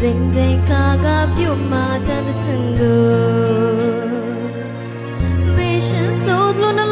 Sing de kaga pyo ma tan tsungu Mission so dluna